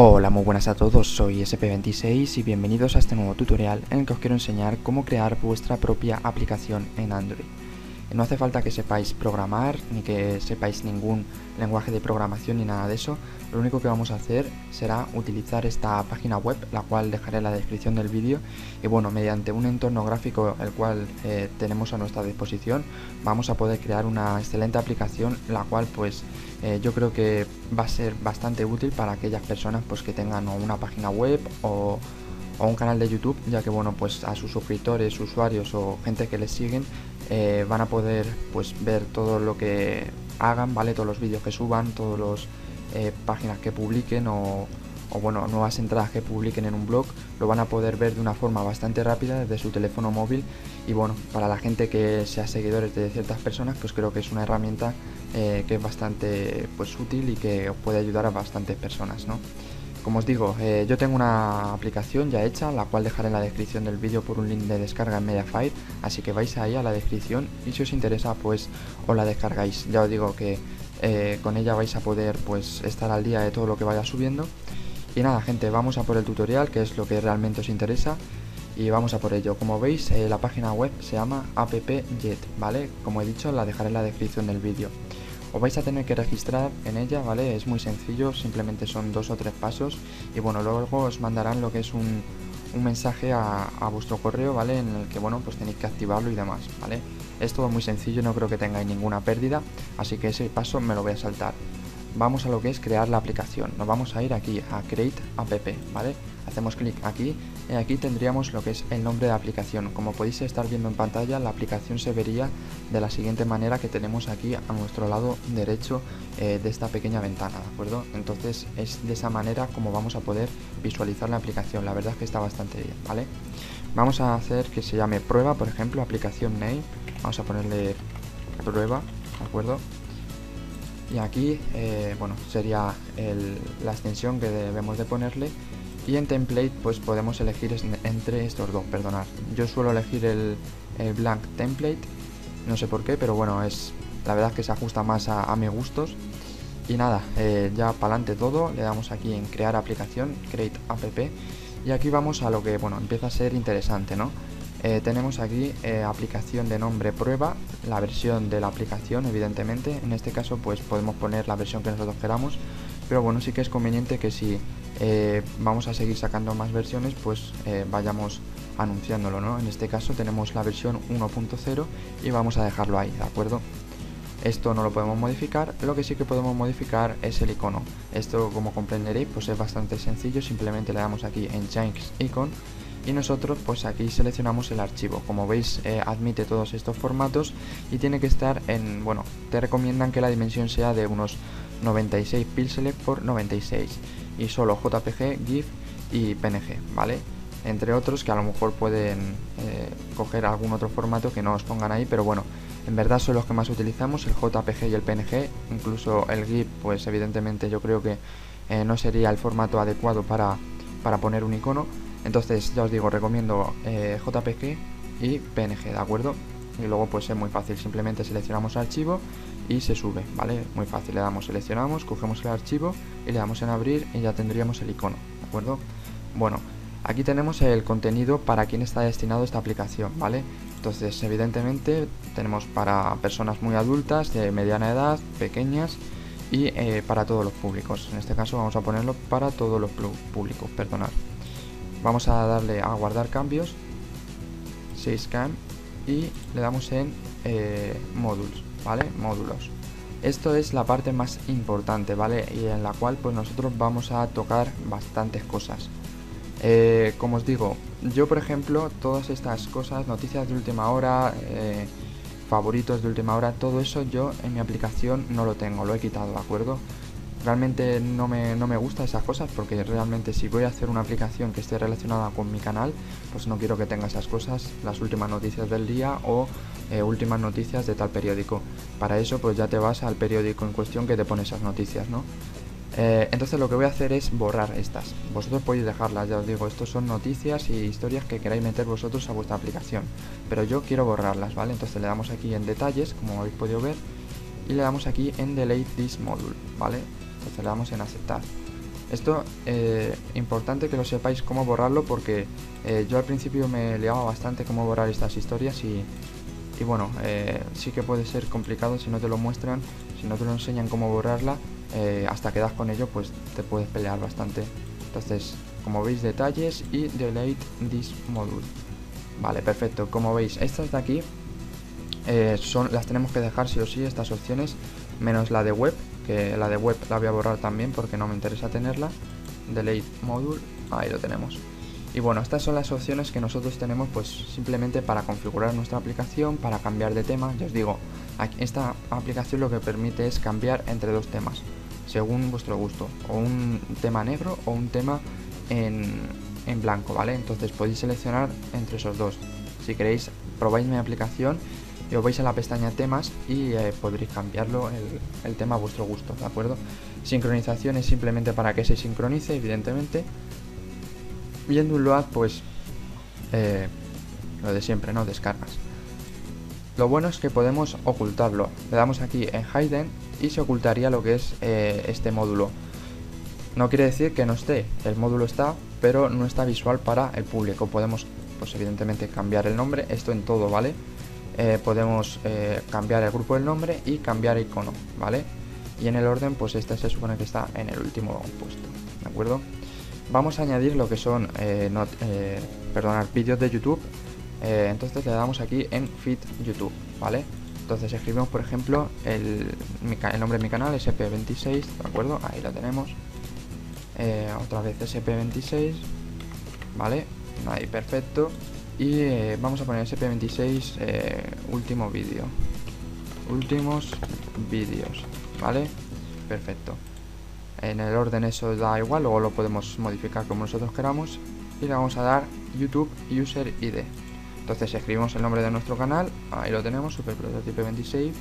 Hola, muy buenas a todos, soy SP26 y bienvenidos a este nuevo tutorial en el que os quiero enseñar cómo crear vuestra propia aplicación en Android. No hace falta que sepáis programar, ni que sepáis ningún lenguaje de programación ni nada de eso. Lo único que vamos a hacer será utilizar esta página web, la cual dejaré en la descripción del vídeo. Y bueno, mediante un entorno gráfico el cual eh, tenemos a nuestra disposición, vamos a poder crear una excelente aplicación, la cual pues eh, yo creo que va a ser bastante útil para aquellas personas pues que tengan una página web o un canal de YouTube, ya que bueno, pues a sus suscriptores, usuarios o gente que les siguen eh, van a poder pues ver todo lo que hagan, ¿vale? Todos los vídeos que suban, todas las eh, páginas que publiquen o, o, bueno, nuevas entradas que publiquen en un blog, lo van a poder ver de una forma bastante rápida desde su teléfono móvil y bueno, para la gente que sea seguidores de ciertas personas, pues creo que es una herramienta eh, que es bastante pues útil y que os puede ayudar a bastantes personas, ¿no? Como os digo, eh, yo tengo una aplicación ya hecha, la cual dejaré en la descripción del vídeo por un link de descarga en Mediafire, así que vais ahí a la descripción y si os interesa pues os la descargáis. Ya os digo que eh, con ella vais a poder pues estar al día de todo lo que vaya subiendo. Y nada gente, vamos a por el tutorial que es lo que realmente os interesa y vamos a por ello. Como veis eh, la página web se llama appjet, ¿vale? Como he dicho la dejaré en la descripción del vídeo os vais a tener que registrar en ella, ¿vale? Es muy sencillo, simplemente son dos o tres pasos y bueno, luego os mandarán lo que es un, mensaje a, vuestro correo, ¿vale? En el que, bueno, pues tenéis que activarlo y demás, ¿vale? Es todo muy sencillo, no creo que tengáis ninguna pérdida, así que ese paso me lo voy a saltar. Vamos a lo que es crear la aplicación, nos vamos a ir aquí a Create App, ¿vale? hacemos clic aquí y aquí tendríamos lo que es el nombre de aplicación. Como podéis estar viendo en pantalla, la aplicación se vería de la siguiente manera que tenemos aquí a nuestro lado derecho eh, de esta pequeña ventana, ¿de acuerdo? Entonces es de esa manera como vamos a poder visualizar la aplicación. La verdad es que está bastante bien, ¿vale? Vamos a hacer que se llame prueba, por ejemplo, aplicación name. Vamos a ponerle prueba, ¿de acuerdo? Y aquí, eh, bueno, sería la extensión que debemos de ponerle y en template pues podemos elegir entre estos dos, perdonar. Yo suelo elegir el, blank template, no sé por qué, pero bueno, es la verdad que se ajusta más a, mis gustos. Y nada, eh, ya para adelante todo, le damos aquí en crear aplicación, create app, y aquí vamos a lo que, bueno, empieza a ser interesante, ¿no? Eh, tenemos aquí eh, aplicación de nombre prueba, la versión de la aplicación evidentemente, en este caso pues podemos poner la versión que nosotros queramos, pero bueno sí que es conveniente que si eh, vamos a seguir sacando más versiones, pues vayamos anunciándolo, ¿no? En este caso tenemos la versión 1.0 y vamos a dejarlo ahí, ¿de acuerdo? Esto no lo podemos modificar, lo que sí que podemos modificar es el icono. Esto, como comprenderéis, pues es bastante sencillo, simplemente le damos aquí en Change Icon y nosotros pues aquí seleccionamos el archivo. Como veis eh, admite todos estos formatos y tiene que estar en, bueno, te recomiendan que la dimensión sea de unos 96 píxeles por 96 y solo JPG, GIF y PNG, ¿vale? Entre otros que a lo mejor pueden eh, coger algún otro formato que no os pongan ahí, pero bueno, en verdad son los que más utilizamos, el JPG y el PNG, incluso el GIF, pues evidentemente yo creo que eh, no sería el formato adecuado para, para, poner un icono, entonces ya os digo, recomiendo eh, JPG y PNG, ¿de acuerdo? Y luego pues es muy fácil, simplemente seleccionamos archivo y se sube, ¿vale? Muy fácil, le damos seleccionamos, cogemos el archivo y le damos en abrir y ya tendríamos el icono, ¿de acuerdo? Bueno, aquí tenemos el contenido para quien está destinado esta aplicación, ¿vale? Entonces, evidentemente, tenemos para personas muy adultas, de mediana edad, pequeñas y eh, para todos los públicos. En este caso vamos a ponerlo para todos los públicos, perdonad. Vamos a darle a guardar cambios, 6cam y le damos en eh, módulos. ¿vale? Módulos. Esto es la parte más importante, ¿vale? Y en la cual pues nosotros vamos a tocar bastantes cosas. Eh, como os digo, yo por ejemplo, todas estas cosas, noticias de última hora, eh, favoritos de última hora, todo eso yo en mi aplicación no lo tengo, lo he quitado, ¿de acuerdo? Realmente no me, no me gusta esas cosas porque realmente si voy a hacer una aplicación que esté relacionada con mi canal, pues no quiero que tenga esas cosas, las últimas noticias del día o eh, últimas noticias de tal periódico. Para eso pues ya te vas al periódico en cuestión que te pone esas noticias, ¿no? Eh, entonces lo que voy a hacer es borrar estas. Vosotros podéis dejarlas, ya os digo, estos son noticias y historias que queráis meter vosotros a vuestra aplicación. Pero yo quiero borrarlas, ¿vale? Entonces le damos aquí en detalles, como habéis podido ver, y le damos aquí en delete this module, ¿vale? Entonces le damos en aceptar. Esto, eh, importante que lo sepáis cómo borrarlo porque eh, yo al principio me liaba bastante cómo borrar estas historias y, bueno, eh, sí que puede ser complicado si no te lo muestran, si no te lo enseñan cómo borrarla, hasta que das con ello pues te puedes pelear bastante. Entonces, como veis, detalles y delete this module. Vale, perfecto. Como veis, estas de aquí son, las tenemos que dejar sí o sí, estas opciones, menos la de web, que la de web la voy a borrar también porque no me interesa tenerla. Delete module, ahí lo tenemos. Y bueno, estas son las opciones que nosotros tenemos pues simplemente para configurar nuestra aplicación, para cambiar de tema. Ya os digo, esta aplicación lo que permite es cambiar entre dos temas, según vuestro gusto, o un tema negro o un tema en, en blanco, ¿vale? Entonces podéis seleccionar entre esos dos. Si queréis, probáis mi aplicación y os vais a la pestaña temas y eh, podréis cambiarlo el, tema a vuestro gusto, ¿de acuerdo? Sincronización es simplemente para que se sincronice, evidentemente. Y en Download, pues eh, lo de siempre, ¿no? Descargas. Lo bueno es que podemos ocultarlo. Le damos aquí en Hidden y se ocultaría lo que es eh, este módulo. No quiere decir que no esté, el módulo está, pero no está visual para el público. Podemos, pues evidentemente, cambiar el nombre, esto en todo, ¿vale? Eh, podemos eh, cambiar el grupo del nombre y cambiar icono, ¿vale? Y en el orden, pues este se supone que está en el último puesto, ¿de acuerdo? Vamos a añadir lo que son, eh, perdonar, vídeos de YouTube. entonces le damos aquí en Feed YouTube, ¿vale? Entonces escribimos, por ejemplo, el, el nombre de mi canal, SP26, ¿de acuerdo? Ahí lo tenemos. otra vez SP26, ¿vale? Ahí, perfecto. Y eh, vamos a poner SP26 eh, último vídeo. Últimos vídeos, ¿vale? Perfecto. En el orden eso da igual, luego lo podemos modificar como nosotros queramos. Y le vamos a dar YouTube User ID. Entonces escribimos el nombre de nuestro canal, ahí lo tenemos, Super Prototype 26.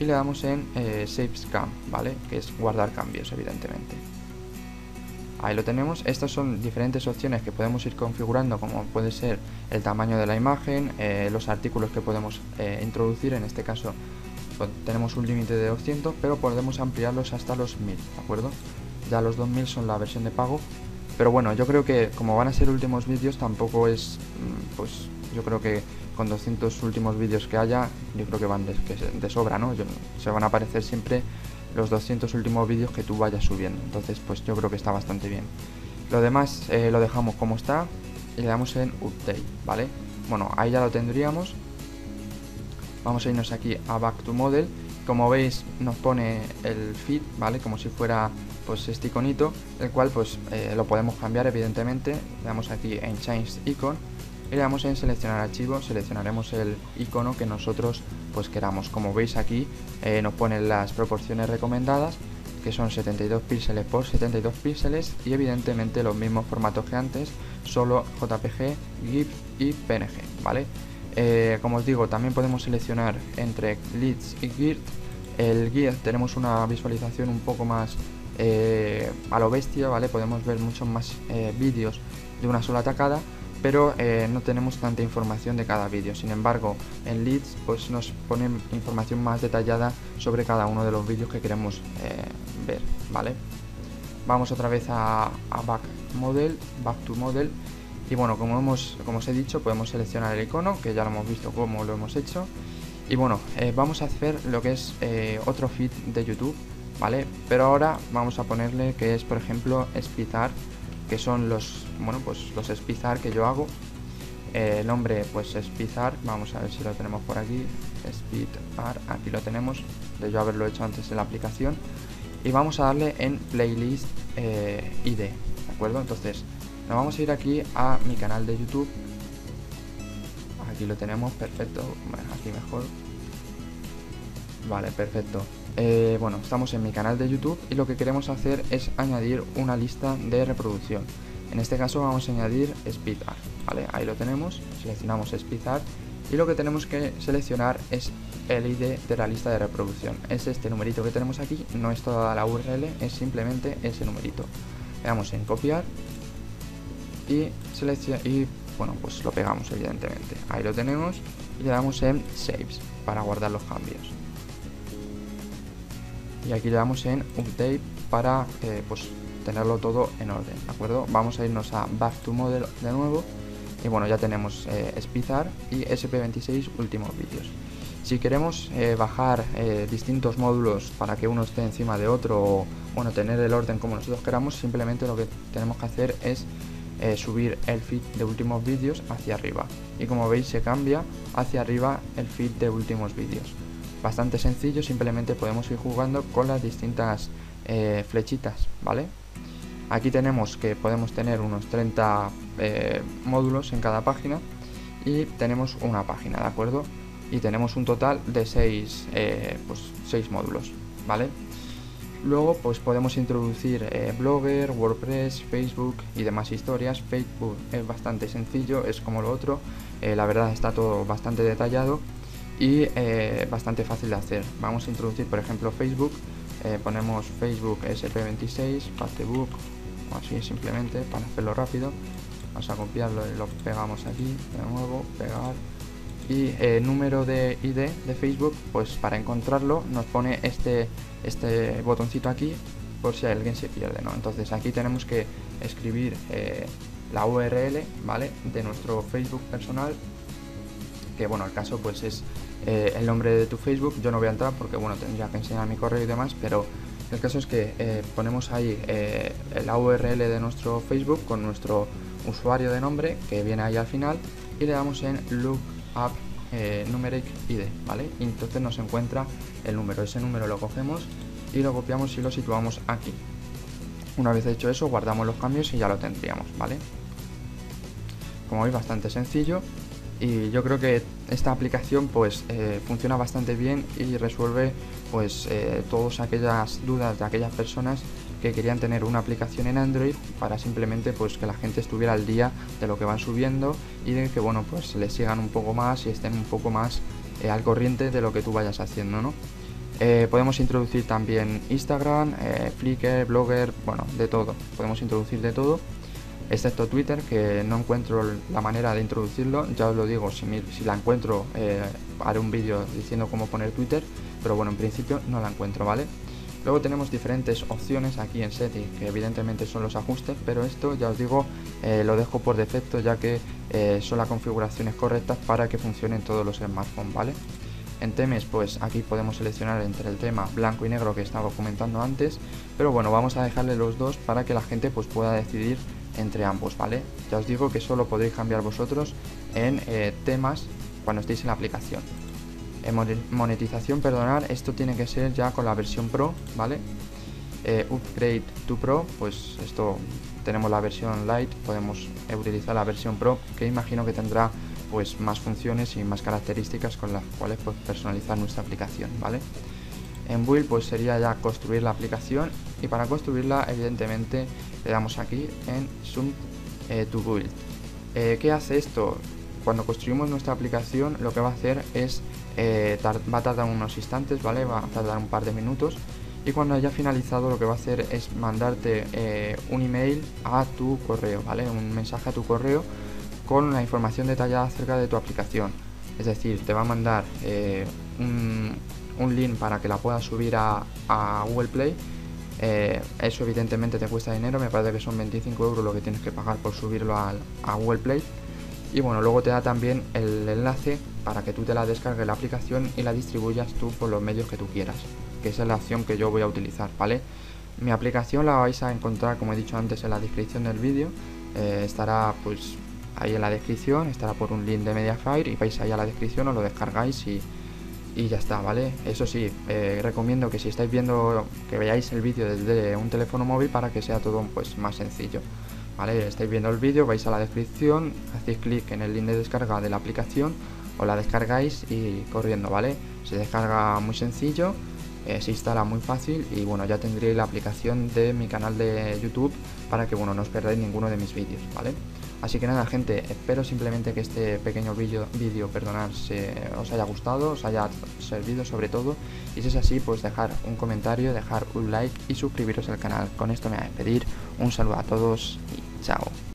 Y le damos en eh, Save Scan, ¿vale? Que es guardar cambios, evidentemente. Ahí lo tenemos. Estas son diferentes opciones que podemos ir configurando, como puede ser el tamaño de la imagen, eh, los artículos que podemos eh, introducir. En este caso pues, tenemos un límite de 200, pero podemos ampliarlos hasta los 1000, ¿de acuerdo? Ya los 2000 son la versión de pago. Pero bueno, yo creo que como van a ser últimos vídeos, tampoco es, mm, pues yo creo que con 200 últimos vídeos que haya, yo creo que van de, de sobra, ¿no? se van a aparecer siempre los 200 últimos vídeos que tú vayas subiendo. Entonces, pues yo creo que está bastante bien. Lo demás eh, lo dejamos como está y le damos en Update, ¿vale? Bueno, ahí ya lo tendríamos. Vamos a irnos aquí a Back to Model. Como veis, nos pone el feed, ¿vale? Como si fuera pues este iconito, el cual pues eh, lo podemos cambiar evidentemente. Le damos aquí en Change Icon y le damos en seleccionar archivo, seleccionaremos el icono que nosotros pues queramos. Como veis aquí eh, nos ponen las proporciones recomendadas que son 72 píxeles por 72 píxeles y evidentemente los mismos formatos que antes, solo JPG, GIF y PNG, ¿vale? Eh, como os digo, también podemos seleccionar entre leads y GIRT. El GIRT tenemos una visualización un poco más eh, a lo bestia, ¿vale? Podemos ver muchos más vídeos de una sola atacada pero eh, no tenemos tanta información de cada vídeo. Sin embargo, en Leads pues, nos ponen información más detallada sobre cada uno de los vídeos que queremos eh, ver, ¿vale? Vamos otra vez a, Back Model, Back to Model. Y bueno, como, hemos, como os he dicho, podemos seleccionar el icono, que ya lo hemos visto cómo lo hemos hecho. Y bueno, eh, vamos a hacer lo que es otro feed de YouTube, ¿vale? Pero ahora vamos a ponerle que es, por ejemplo, Spizar que son los, bueno, pues los espizar que yo hago. Eh, el nombre, pues espizar, vamos a ver si lo tenemos por aquí. Spizar, aquí lo tenemos, de yo haberlo hecho antes en la aplicación. Y vamos a darle en playlist eh, ID, ¿de acuerdo? Entonces, nos vamos a ir aquí a mi canal de YouTube. Aquí lo tenemos, perfecto. Aquí mejor. Vale, perfecto. Eh, bueno, estamos en mi canal de YouTube y lo que queremos hacer es añadir una lista de reproducción. En este caso vamos a añadir SpeedArt, ¿vale? Ahí lo tenemos, seleccionamos SpeedArt y lo que tenemos que seleccionar es el ID de la lista de reproducción. Es este numerito que tenemos aquí, no es toda la URL, es simplemente ese numerito. Le damos en copiar y y bueno, pues lo pegamos evidentemente. Ahí lo tenemos y le damos en Saves para guardar los cambios y aquí le damos en update para eh, pues, tenerlo todo en orden, ¿de acuerdo? Vamos a irnos a Back to Model de nuevo y bueno, ya tenemos eh, Spizar y SP26 últimos vídeos. Si queremos eh, bajar distintos módulos para que uno esté encima de otro o bueno, tener el orden como nosotros queramos, simplemente lo que tenemos que hacer es subir el feed de últimos vídeos hacia arriba. Y como veis se cambia hacia arriba el feed de últimos vídeos. Bastante sencillo, simplemente podemos ir jugando con las distintas flechitas, ¿vale? Aquí tenemos que podemos tener unos 30 módulos en cada página y tenemos una página, ¿de acuerdo? y tenemos un total de 6 eh, pues, módulos, ¿vale? Luego pues podemos introducir eh, Blogger, WordPress, Facebook y demás historias. Facebook es bastante sencillo, es como lo otro, eh, la verdad está todo bastante detallado y bastante fácil de hacer. Vamos a introducir por ejemplo Facebook, ponemos Facebook SP26, Facebook, así simplemente para hacerlo rápido. Vamos a copiarlo y lo pegamos aquí, de nuevo, pegar, y eh, número de ID de Facebook, pues para encontrarlo nos pone este, este botoncito aquí por si alguien se pierde, ¿no? Entonces aquí tenemos que escribir eh, la URL, ¿vale? De nuestro Facebook personal, que bueno, el caso pues es eh, el nombre de tu Facebook, yo no voy a entrar porque bueno, tendría que enseñar mi correo y demás, pero el caso es que ponemos ahí la URL de nuestro Facebook con nuestro usuario de nombre que viene ahí al final y le damos en Look app eh, numeric id, ¿vale? Y entonces nos encuentra el número. Ese número lo cogemos y lo copiamos y lo situamos aquí. Una vez hecho eso, guardamos los cambios y ya lo tendríamos, ¿vale? Como veis, bastante sencillo y yo creo que esta aplicación pues eh, funciona bastante bien y resuelve pues eh, todas aquellas dudas de aquellas personas que querían tener una aplicación en Android para simplemente pues que la gente estuviera al día de lo que van subiendo y de que bueno pues les sigan un poco más y estén un poco más eh, al corriente de lo que tú vayas haciendo ¿no? Podemos introducir también Instagram, Flickr, Blogger, bueno, de todo. Podemos introducir de todo, excepto Twitter, que no encuentro la manera de introducirlo. Ya os lo digo, si, la encuentro, haré un vídeo diciendo cómo poner Twitter, pero bueno, en principio no la encuentro, ¿vale? Luego tenemos diferentes opciones aquí en Setting, que evidentemente son los ajustes, pero esto ya os digo, eh, lo dejo por defecto ya que eh, son las configuraciones correctas para que funcionen todos los smartphones, ¿vale? En temes, pues aquí podemos seleccionar entre el tema blanco y negro que estaba comentando antes, pero bueno, vamos a dejarle los dos para que la gente pues pueda decidir entre ambos, ¿vale? Ya os digo que solo podréis cambiar vosotros en eh, temas cuando estéis en la aplicación monetización, perdonar, esto tiene que ser ya con la versión Pro, ¿vale? Eh, upgrade to Pro, pues esto tenemos la versión Lite, podemos utilizar la versión Pro, que imagino que tendrá pues más funciones y más características con las cuales pues, personalizar nuestra aplicación, ¿vale? En Build pues sería ya construir la aplicación y para construirla evidentemente le damos aquí en Zoom eh, to Build. Eh, ¿Qué hace esto? Cuando construimos nuestra aplicación lo que va a hacer es eh, va a tardar unos instantes, ¿vale? Va a tardar un par de minutos y cuando haya finalizado lo que va a hacer es mandarte un email a tu correo, ¿vale? Un mensaje a tu correo con la información detallada acerca de tu aplicación. Es decir, te va a mandar un, link para que la puedas subir a, Google Play. Eso evidentemente te cuesta dinero, me parece que son 25 euros lo que tienes que pagar por subirlo a Google Play. Y bueno luego te da también el enlace para que tú te la descargues la aplicación y la distribuyas tú por los medios que tú quieras que esa es la opción que yo voy a utilizar vale mi aplicación la vais a encontrar como he dicho antes en la descripción del vídeo. Eh, estará pues ahí en la descripción estará por un link de Mediafire y vais ahí a la descripción os lo descargáis y, y ya está, ¿vale? Eso sí, eh, recomiendo que si estáis viendo, que veáis el vídeo desde un teléfono móvil para que sea todo pues más sencillo. ¿vale? Estáis viendo el vídeo, vais a la descripción, hacéis clic en el link de descarga de la aplicación, o la descargáis y corriendo, ¿vale? Se descarga muy sencillo, eh, se instala muy fácil y bueno, ya tendréis la aplicación de mi canal de YouTube para que bueno, no os perdáis ninguno de mis vídeos, ¿vale? Así que nada gente, espero simplemente que este pequeño vídeo, se, os haya gustado, os haya servido sobre todo y si es así pues dejar un comentario, dejar un like y suscribiros al canal. Con esto me voy a despedir, un saludo a todos y chao.